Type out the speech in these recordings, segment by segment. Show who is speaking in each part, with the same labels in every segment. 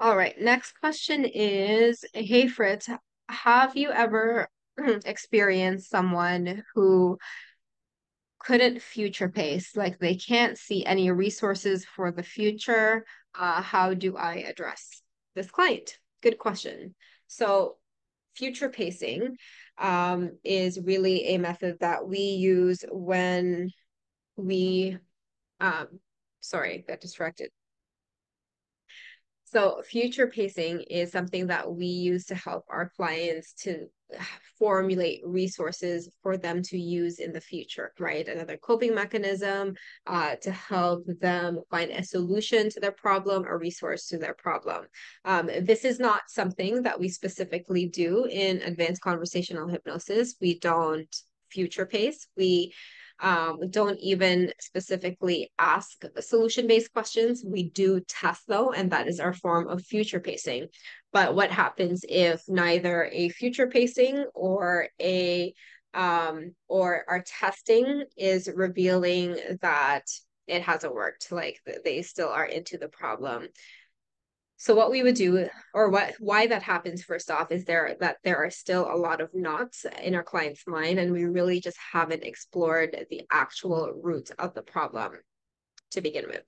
Speaker 1: All right, next question is, hey Fritz, have you ever experienced someone who couldn't future pace, like they can't see any resources for the future? Uh, how do I address this client? Good question. So, future pacing um, is really a method that we use when we, um, sorry, got distracted. So future pacing is something that we use to help our clients to formulate resources for them to use in the future, right? Another coping mechanism uh, to help them find a solution to their problem, a resource to their problem. Um, this is not something that we specifically do in advanced conversational hypnosis. We don't future pace. We um, don't even specifically ask solution-based questions. We do test though, and that is our form of future pacing. But what happens if neither a future pacing or a um, or our testing is revealing that it hasn't worked, like they still are into the problem. So what we would do, or what why that happens first off, is there that there are still a lot of knots in our client's mind, and we really just haven't explored the actual root of the problem to begin with.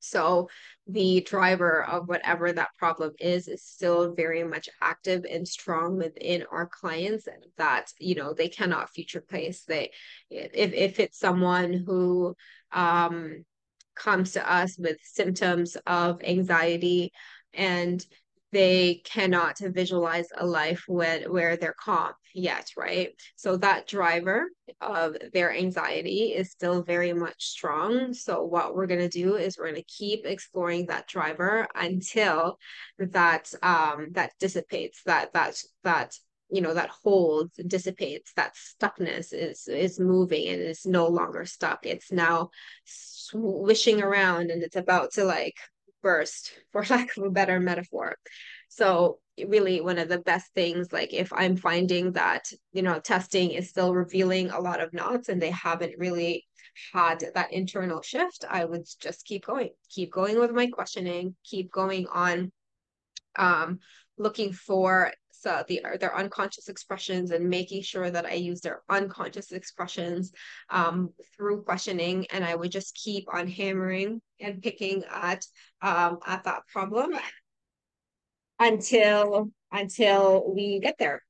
Speaker 1: So the driver of whatever that problem is is still very much active and strong within our clients that you know they cannot future pace. They if if it's someone who um comes to us with symptoms of anxiety and they cannot visualize a life when, where they're calm yet, right? So that driver of their anxiety is still very much strong. So what we're going to do is we're going to keep exploring that driver until that um that dissipates, that that that you know that holds dissipates that stuckness is is moving and is no longer stuck. It's now swishing around and it's about to like burst for lack of a better metaphor. So really one of the best things like if i'm finding that you know testing is still revealing a lot of knots and they haven't really had that internal shift i would just keep going keep going with my questioning keep going on um looking for so the their unconscious expressions and making sure that I use their unconscious expressions um, through questioning, and I would just keep on hammering and picking at um, at that problem until until we get there.